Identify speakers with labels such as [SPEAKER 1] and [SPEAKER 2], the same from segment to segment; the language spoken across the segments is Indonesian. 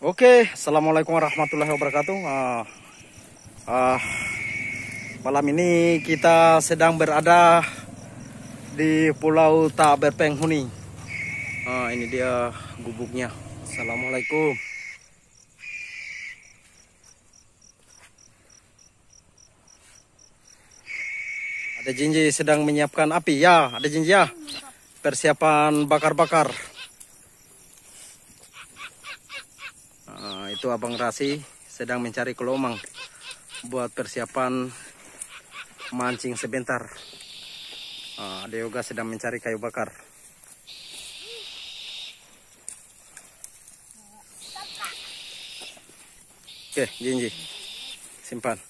[SPEAKER 1] Oke, assalamualaikum warahmatullahi wabarakatuh. Uh, uh, malam ini kita sedang berada di Pulau Tak Berpenghuni. Uh, ini dia gubuknya. Assalamualaikum. Ada Jinji sedang menyiapkan api ya, ada Jinji ya. Persiapan bakar-bakar. Itu Abang Rasi sedang mencari kelomang buat persiapan mancing sebentar. Uh, juga sedang mencari kayu bakar. Oke, Jinji. Simpan.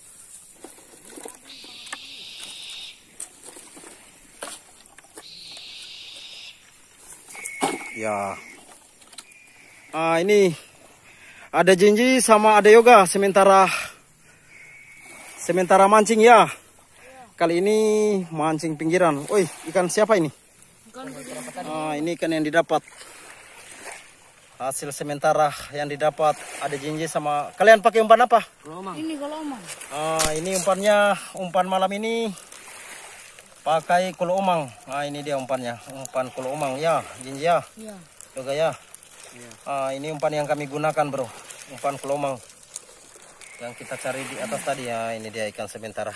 [SPEAKER 1] Ya. Ah, ini ada Jinji sama ada Yoga sementara sementara mancing ya. Kali ini mancing pinggiran. Oi, ikan siapa ini? Ah, ini ikan yang didapat. Hasil sementara yang didapat ada Jinji sama kalian pakai umpan apa?
[SPEAKER 2] Kolomang. Ini kolomang.
[SPEAKER 1] Ah, ini umpannya umpan malam ini pakai kolomang. Ah, ini dia umpannya, umpan kolomang ya, Jinji ya. Iya. Yoga ya. Iya. Ah, ini umpan yang kami gunakan bro, umpan kelomang yang kita cari di atas tadi ya. Ini dia ikan sementara.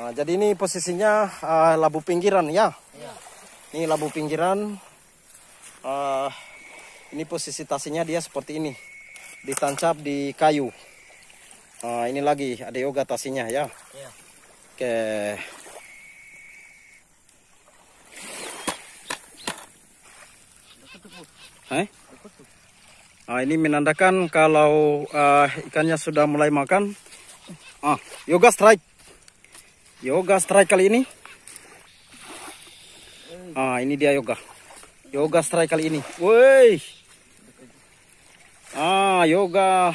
[SPEAKER 1] Nah, jadi ini posisinya uh, labu pinggiran ya. Iya. Ini labu pinggiran. Uh, ini posisi tasinya dia seperti ini, ditancap di kayu. Uh, ini lagi ada yoga tasinya ya. Iya. Oke. Eh? Nah, ini menandakan kalau uh, ikannya sudah mulai makan. Ah, yoga strike. Yoga strike kali ini. Ah, ini dia yoga. Yoga strike kali ini. Woi. Ah, yoga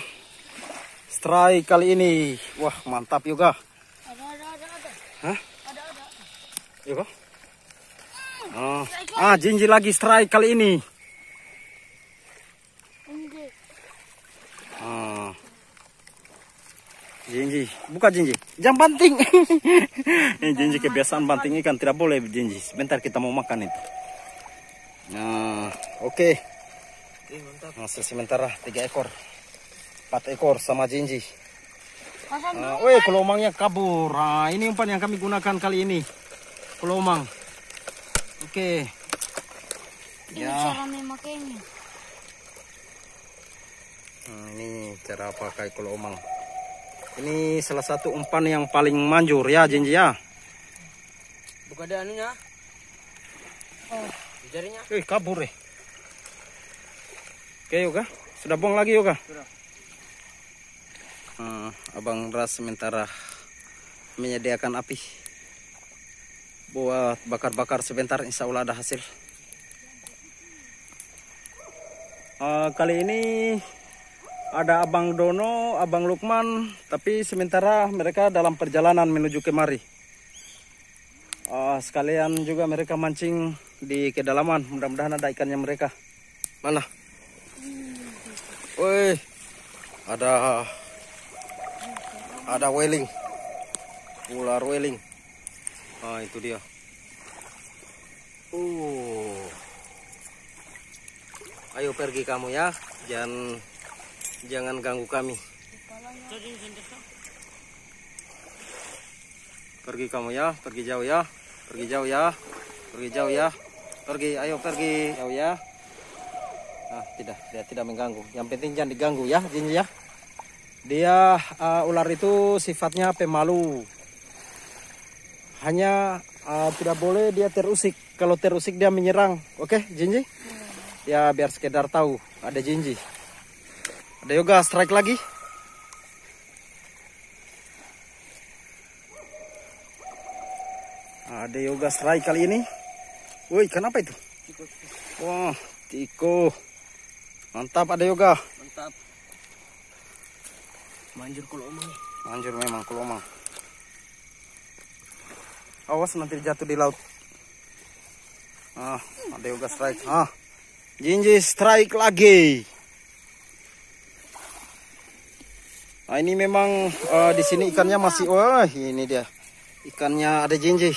[SPEAKER 1] strike kali ini. Wah, mantap yoga.
[SPEAKER 2] Ada, ada, ada.
[SPEAKER 1] Hah?
[SPEAKER 2] Ada, ada.
[SPEAKER 1] Yoga. Ah, ah, jinji lagi strike kali ini. Jinji, buka Jinji. Jangan banting. Ini Jinji kebiasaan banting ikan tidak boleh Jinji. Sebentar kita mau makan itu. Nah, oke. Okay. Hasil sementara tiga ekor, empat ekor sama Jinji. Nah, weh, kelomangnya kabur. Nah, ini umpan yang kami gunakan kali ini. Kelomang. Oke. Okay.
[SPEAKER 2] Ya. cara memakainya.
[SPEAKER 1] Nah, ini cara pakai kelomang. Ini salah satu umpan yang paling manjur ya Jinji ya.
[SPEAKER 3] Buka ada anunya.
[SPEAKER 2] Oh.
[SPEAKER 3] Jarinya.
[SPEAKER 1] Eh kabur eh. Oke Yoga, sudah buang lagi Yoga. Sudah. Uh, Abang Ras sementara menyediakan api buat bakar-bakar sebentar insya Allah ada hasil. Uh, kali ini ada Abang Dono, Abang Lukman, tapi sementara mereka dalam perjalanan menuju kemari. Uh, sekalian juga mereka mancing di kedalaman, mudah-mudahan ada ikannya mereka. Mana? Woi, ada ada whaling, ular whaling. Ah itu dia. Uh, ayo pergi kamu ya, jangan Jangan ganggu kami. Pergi kamu ya, pergi jauh ya. Pergi jauh ya. Pergi jauh ya. Pergi, ayo pergi jauh ya. Ah, tidak, dia tidak mengganggu. Yang penting jangan diganggu ya, Jin ya. Dia uh, ular itu sifatnya pemalu. Hanya uh, tidak boleh dia terusik. Kalau terusik dia menyerang. Oke, okay, Jinji? Ya biar sekedar tahu ada Jinji. Ada yoga strike lagi. Ada yoga strike kali ini. Woi, kenapa itu? Wah, tiko. Mantap ada yoga.
[SPEAKER 3] Mantap. Manjur kolomang.
[SPEAKER 1] Manjur memang kolomang. Awas nanti jatuh di laut. Ah, ada yoga strike. Ah, jinji strike lagi. Nah, ini memang eh, di sini ikannya masih wah ini dia. Ikannya ada jinji.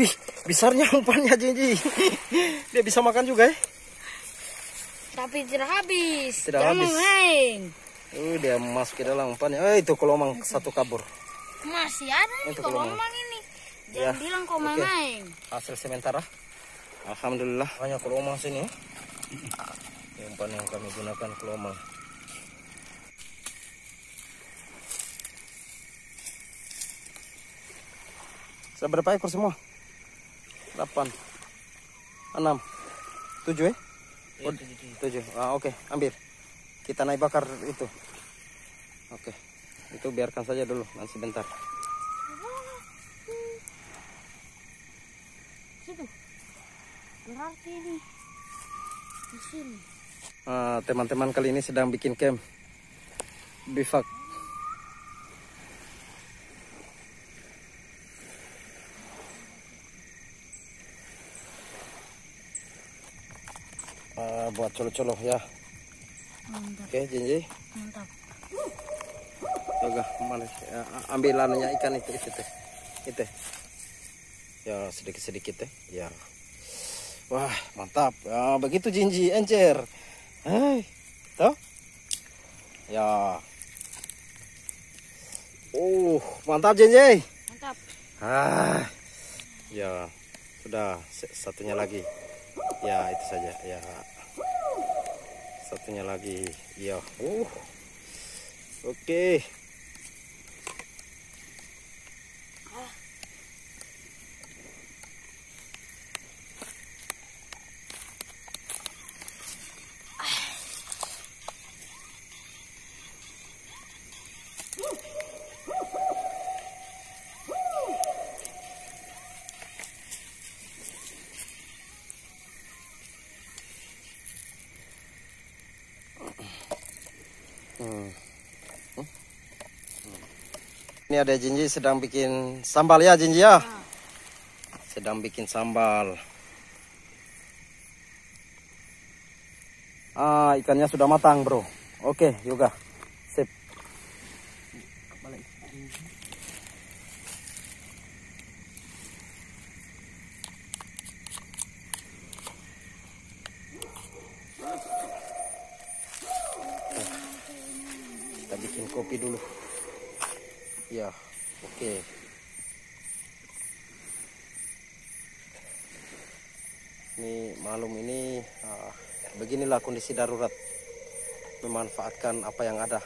[SPEAKER 1] Wih, besarnya umpannya jinji. dia bisa makan juga ya.
[SPEAKER 2] Tapi tidak habis.
[SPEAKER 1] Tidak
[SPEAKER 2] Jangan
[SPEAKER 1] habis.
[SPEAKER 2] main.
[SPEAKER 1] Uh, dia masuk ke dalam umpannya. Eh, itu kolomang satu kabur.
[SPEAKER 2] Masih ada nih
[SPEAKER 1] Itu
[SPEAKER 2] emang ini.
[SPEAKER 1] Ya,
[SPEAKER 2] Jangan bilang kau
[SPEAKER 1] oke.
[SPEAKER 2] main-main.
[SPEAKER 1] Hasil sementara. Alhamdulillah banyak kolomang sini. Ini umpan yang kami gunakan kolomang. Sudah berapa ekor semua? 8 6 7 eh? Oh, 7. Ah, oke, ambil. Kita naik bakar itu. Oke. Itu biarkan saja dulu, nanti sebentar.
[SPEAKER 2] Situ. Berarti ini. Di sini.
[SPEAKER 1] Ah, teman-teman kali ini sedang bikin camp bivak. Ah, buat colo-colo ya.
[SPEAKER 2] Mantap,
[SPEAKER 1] Oke, Jinji.
[SPEAKER 2] mantap.
[SPEAKER 1] Yoga, mana? Ya, ambil anunya ikan itu, itu, itu. Itu. Ya, sedikit-sedikit ya. Ya. Wah, mantap. Ya, begitu Jinji, encer. Hai. Tuh. Ya. Uh, mantap Jinji.
[SPEAKER 2] Mantap.
[SPEAKER 1] Ah. Ya, sudah satunya lagi. Ya, itu saja. Ya. Satunya lagi. Ya. Uh. Oke. Hmm. Ini ada Jinji sedang bikin sambal ya Jinji ya. Sedang bikin sambal. Ah ikannya sudah matang bro. Oke Yoga. Sip bikin kopi dulu. Ya, oke. Ini malum ini ah, beginilah kondisi darurat. Memanfaatkan apa yang ada.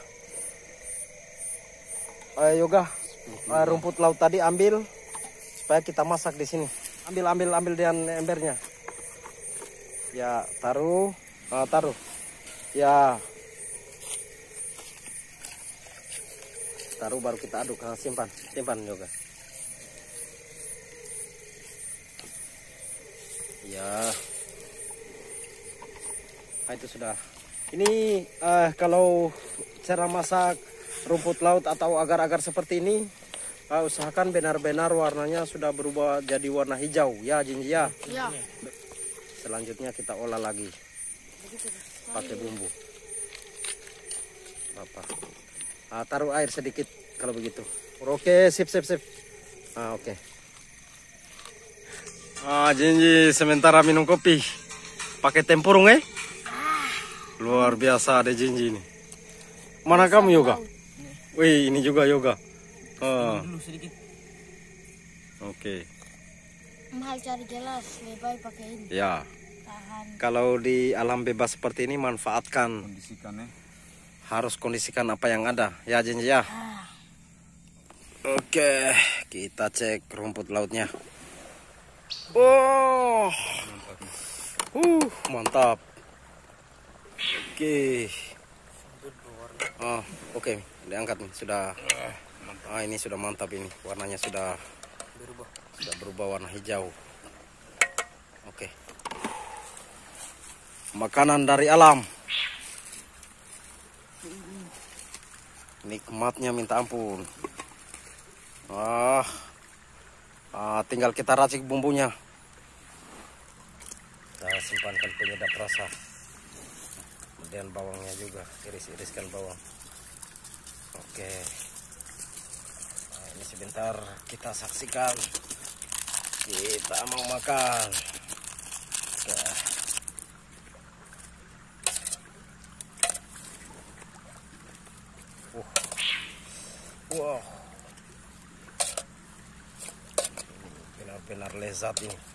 [SPEAKER 1] Ayo Yoga, ah, rumput laut tadi ambil supaya kita masak di sini. Ambil, ambil, ambil dengan embernya. Ya, taruh, ah, taruh. Ya, taruh baru kita aduk simpan simpan juga ya nah, itu sudah. Ini eh, kalau cara masak rumput laut atau agar-agar seperti ini eh, usahakan benar-benar warnanya sudah berubah jadi warna hijau. Ya Jinji ya?
[SPEAKER 2] Ya.
[SPEAKER 1] selanjutnya kita olah lagi. Pakai bumbu. Apa? Ah, taruh air sedikit kalau begitu. Oke sip sip sip. Ah oke. Ah Jinji sementara minum kopi. Pakai tempurung eh luar biasa ada Jinji ini mana kamu yoga wih ini juga yoga ah
[SPEAKER 3] Dulu sedikit.
[SPEAKER 1] oke
[SPEAKER 2] Mahal cari jelas. Lebih baik pakai ini.
[SPEAKER 1] ya
[SPEAKER 2] Tahan.
[SPEAKER 1] kalau di alam bebas seperti ini manfaatkan
[SPEAKER 4] kondisikan ya
[SPEAKER 1] harus kondisikan apa yang ada ya Jinji ya
[SPEAKER 2] Ah.
[SPEAKER 1] Oke, kita cek rumput lautnya. Oh, uh, mantap. Oke. Oh, oke, diangkat nih, sudah. Ah, ini sudah mantap ini, warnanya sudah
[SPEAKER 3] Berubah.
[SPEAKER 1] sudah berubah warna hijau. Oke. Makanan dari alam. Nikmatnya minta ampun. Ah, ah, tinggal kita racik bumbunya. Kita simpankan penyedap rasa. Kemudian bawangnya juga, iris-iriskan bawang. Oke. Nah, ini sebentar kita saksikan. Kita mau makan. Oke. Uh. Wow. Benar-benar lezat ini.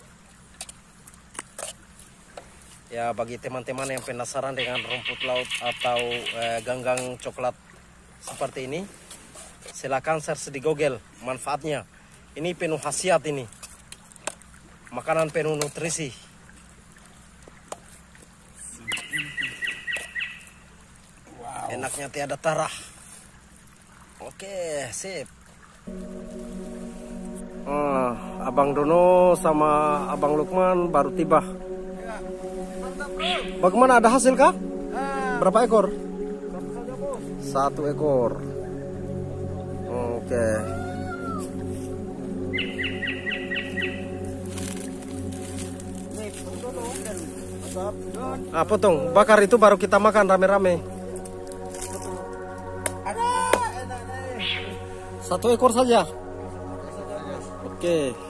[SPEAKER 1] Ya bagi teman-teman yang penasaran dengan rumput laut atau eh, ganggang coklat seperti ini, silakan search di Google manfaatnya. Ini penuh khasiat ini. Makanan penuh nutrisi. Enaknya tiada tarah. Oke, sip. Ah, Abang Dono sama Abang Lukman baru tiba. Bagaimana ada hasil kah? Berapa ekor? Satu ekor. Oke. Ah, potong. Bakar itu baru kita makan rame-rame. Satu ekor saja. Oke. Alhamdulillah.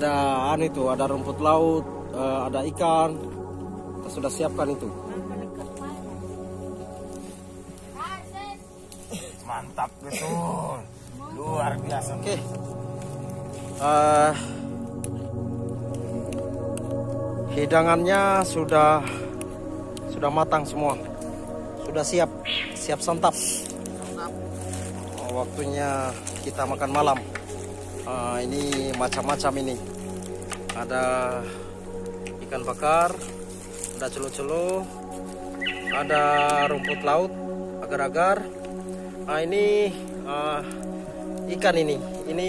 [SPEAKER 1] Ada anu itu, ada rumput laut, eh, ada ikan. Kita sudah siapkan itu.
[SPEAKER 3] Mantap betul. Luar biasa.
[SPEAKER 1] Oke. Eh, hidangannya sudah sudah matang semua. Sudah siap, siap santap. Oh, waktunya kita makan malam. Eh, ini macam-macam ini. Ada ikan bakar, ada celo-celo, ada rumput laut, agar-agar. Nah, ini eh, ikan ini, ini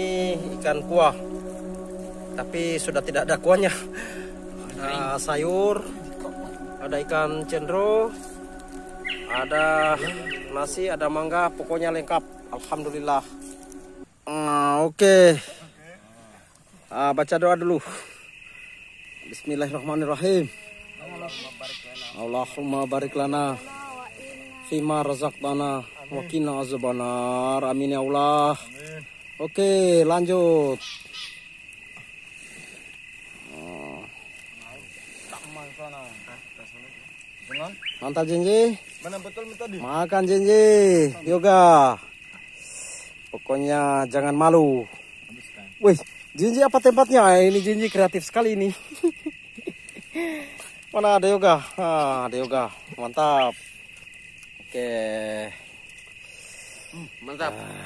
[SPEAKER 1] ikan kuah. Tapi sudah tidak ada kuahnya. Ada sayur, ada ikan cendro, ada nasi, ada mangga, pokoknya lengkap. Alhamdulillah. Ah, Oke. Ah, baca doa dulu. Bismillahirrahmanirrahim. Allahumma barik lana fima razaqtana wa qina azabannar. Amin ya Allah. Oke, lanjut. Mantap Jinji.
[SPEAKER 3] Mana betul tadi?
[SPEAKER 1] Makan Jinji. Yoga. Pokoknya jangan malu. Wih, Jinji apa tempatnya? Ah, Ini Jinji kreatif sekali ini. Mana ada yoga? Ah, ada yoga. Mantap. Oke.
[SPEAKER 3] Mantap.
[SPEAKER 1] Ah.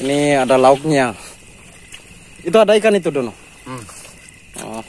[SPEAKER 1] Ini ada lauknya. Itu ada ikan itu Dono.
[SPEAKER 3] Hmm.
[SPEAKER 1] Oh.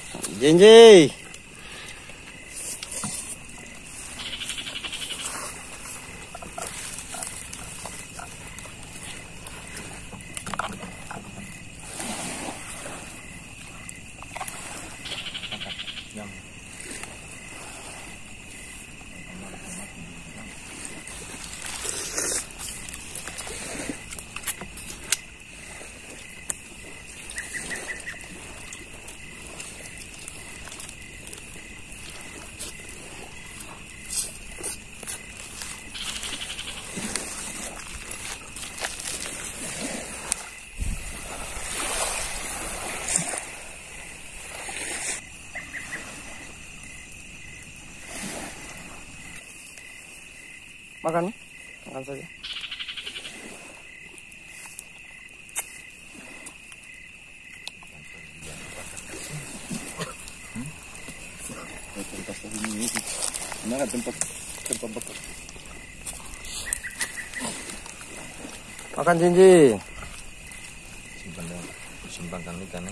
[SPEAKER 1] Makan, makan saja.
[SPEAKER 3] Tempat ini, eh. mana tempat tempat bekas.
[SPEAKER 1] Makan cincin.
[SPEAKER 3] Simpan simpankan ikannya.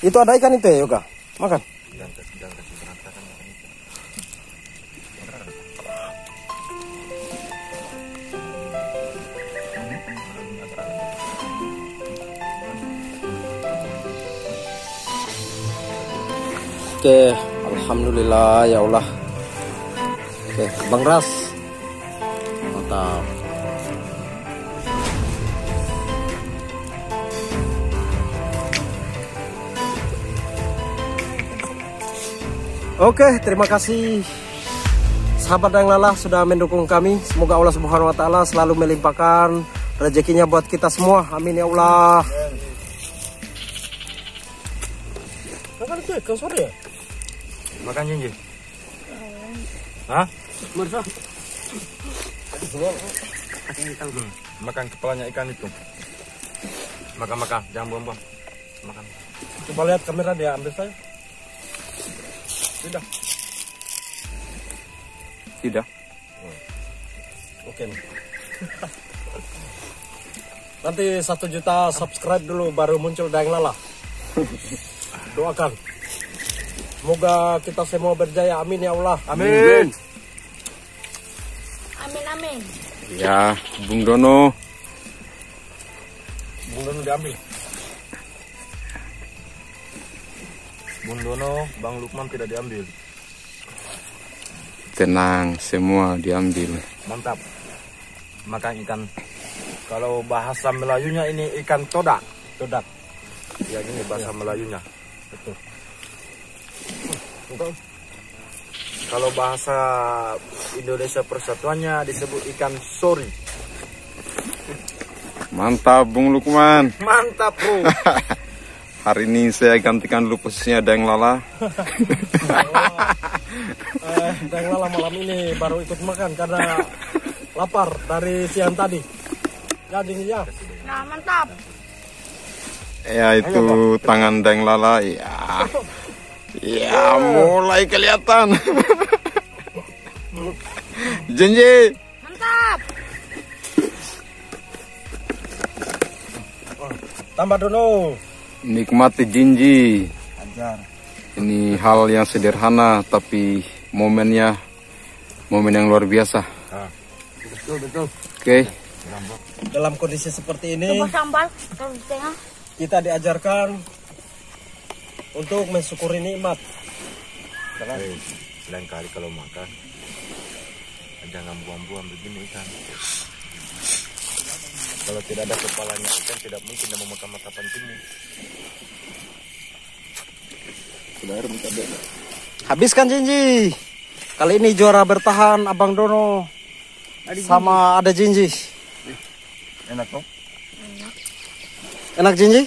[SPEAKER 1] Itu ada ikan itu ya, Yoga. Makan. Oke, alhamdulillah ya Allah. Oke, Bang Ras. Mantap. Oke, terima kasih sahabat yang lelah sudah mendukung kami. Semoga Allah Subhanahu wa taala selalu melimpahkan rezekinya buat kita semua. Amin ya Allah. Kan itu ikan sore ya?
[SPEAKER 3] Makan Jinji. Hah? Hmm, makan kepalanya ikan itu. Makan makan, jangan buang-buang. Makan.
[SPEAKER 1] Coba lihat kamera dia ambil saya. Tidak.
[SPEAKER 3] Tidak.
[SPEAKER 1] Oke. nih. Nanti satu juta subscribe dulu baru muncul Dayang Lala. Doakan. Semoga kita semua berjaya. Amin ya Allah.
[SPEAKER 3] Amin.
[SPEAKER 2] Amin amin.
[SPEAKER 4] Ya, Bung Dono.
[SPEAKER 3] Bung Dono diambil. Bung Dono, Bang Lukman tidak diambil.
[SPEAKER 4] Tenang, semua diambil.
[SPEAKER 3] Mantap. Makan ikan. Kalau bahasa Melayunya ini ikan todak.
[SPEAKER 1] Todak.
[SPEAKER 3] Ya ini bahasa Melayunya.
[SPEAKER 1] Betul.
[SPEAKER 3] Kalau bahasa Indonesia Persatuannya disebut ikan sori.
[SPEAKER 4] Mantap, Bung Lukman.
[SPEAKER 3] Mantap bro.
[SPEAKER 4] Hari ini saya gantikan dulu posisinya Dayang Lala.
[SPEAKER 1] Eh, Dayang Lala malam ini baru ikut makan karena lapar dari siang tadi. Ya, dingin ya.
[SPEAKER 2] Nah mantap.
[SPEAKER 4] Ya, itu tangan Dayang Lala. Ya. Ya, mulai kelihatan. Janji.
[SPEAKER 2] Mantap.
[SPEAKER 1] Tambah dono.
[SPEAKER 4] Nikmati Jinji.
[SPEAKER 1] Ajar.
[SPEAKER 4] Ini hal yang sederhana tapi momennya momen yang luar biasa.
[SPEAKER 3] betul betul.
[SPEAKER 4] Oke.
[SPEAKER 1] Dalam kondisi seperti ini kita diajarkan untuk mensyukuri nikmat.
[SPEAKER 3] Eh, lain kali kalau makan jangan buang-buang begini ikan. Kalau tidak ada kepalanya ikan tidak mungkin dia memakan mata pantimu.
[SPEAKER 1] Habiskan Jinji. Kali ini juara bertahan Abang Dono sama ada Jinji.
[SPEAKER 3] Enak kok.
[SPEAKER 1] Enak Jinji?